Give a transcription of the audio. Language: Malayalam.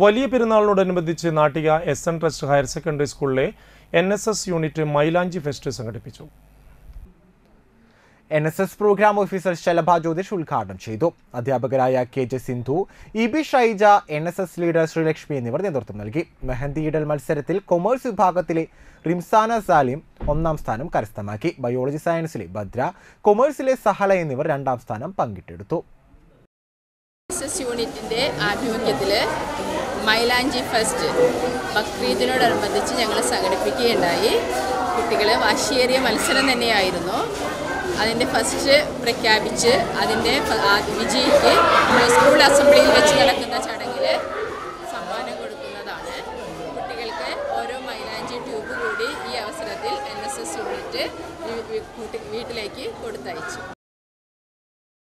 വലിയ പെരുന്നാളിനോടനുബന്ധിച്ച് Nattika S N trust higher secondary സ്കൂളിലെ N S S unit Mailanchi fest സംഘടിപ്പിച്ചു. N S S programme officer Shalabha Jyothish ഉദ്ഘാടനം ചെയ്തു. അധ്യാപകരായ K J Sindhu E B Shyja N S S leader Sreelakshmi എന്നിവർ നേതൃത്വം നൽകി. മെഹന്തി ഇടൽ മത്സരത്തിൽ കൊമേഴ്സ് വിഭാഗത്തിലെ റിംസാന സാലിം ഒന്നാം സ്ഥാനം കരസ്ഥമാക്കി. ബയോളജി സയൻസിലെ ഭദ്ര കൊമേഴ്സിലെ സഹല എന്നിവർ രണ്ടാം സ്ഥാനം പങ്കിട്ടെടുത്തു. എസ് എസ് യൂണിറ്റിന്റെ ആഭിമുഖ്യത്തിൽ മൈലാഞ്ചി ഫെസ്റ്റ് ബക്രീദിനോടനുബന്ധിച്ച് ഞങ്ങൾ സംഘടിപ്പിക്കുകയുണ്ടായി. കുട്ടികളെ വാശിയേറിയ മത്സരം തന്നെയായിരുന്നു. അതിന്റെ ഫസ്റ്റ് പ്രഖ്യാപിച്ച് അതിന്റെ വിജയിക്ക് സ്കൂൾ അസംബ്ലിയിൽ വെച്ച് നടക്കുന്ന ചടങ്ങിൽ സമ്മാനം കൊടുക്കുന്നതാണ്. കുട്ടികൾക്ക് ഓരോ മൈലാഞ്ചി ട്യൂബ് കൂടി ഈ അവസരത്തിൽ എൻ എസ് എസ് യൂണിറ്റ് വീട്ടിലേക്ക് കൊടുത്തയച്ചു.